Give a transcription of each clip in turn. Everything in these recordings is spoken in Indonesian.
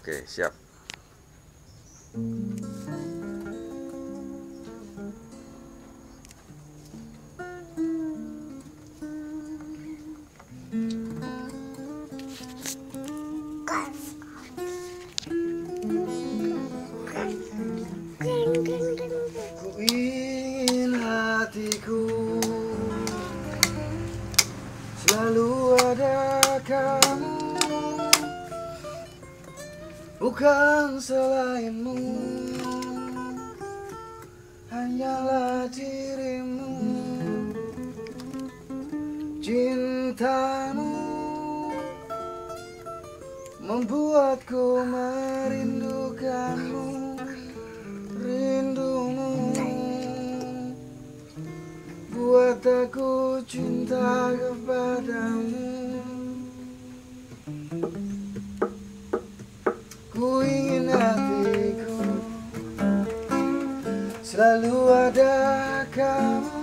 Oke, siap. Hatiku selalu ada kamu Bukan selainmu. Hanyalah dirimu. Cintamu Membuatku merindukanmu. Rindumu Buat aku cinta kepadamu Ku ingin hatiku Selalu ada kamu.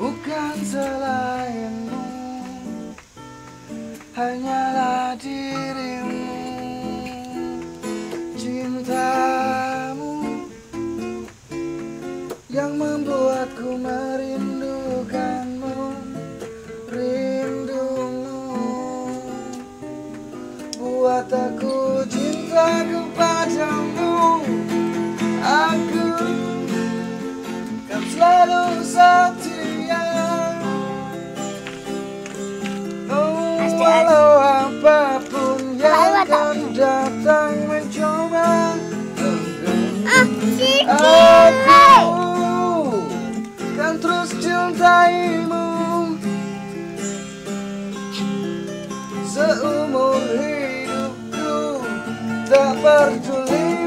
Bukan selainmu Hanyalah dirimu Buat aku cinta kepadamu. Aku kan selalu setia. Oh, walau apa pun yang akan datang mencoba Aku kan terus cintaimu peduli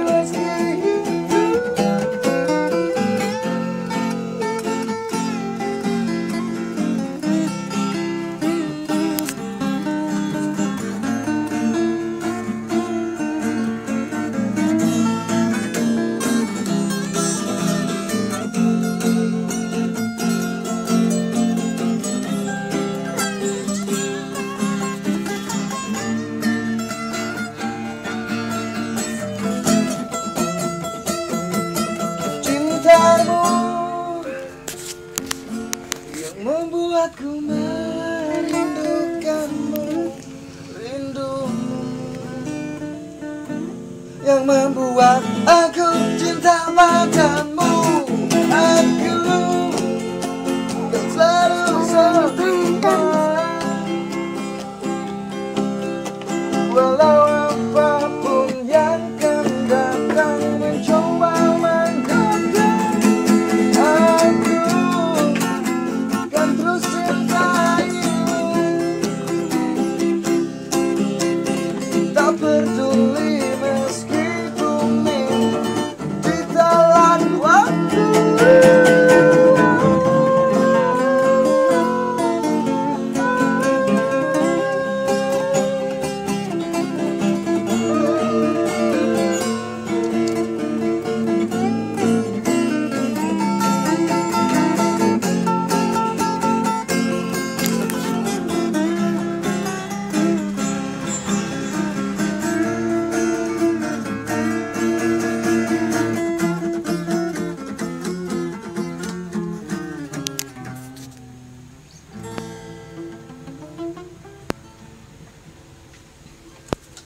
membuatku merindukanmu rindumu. Yang membuat aku cinta padamu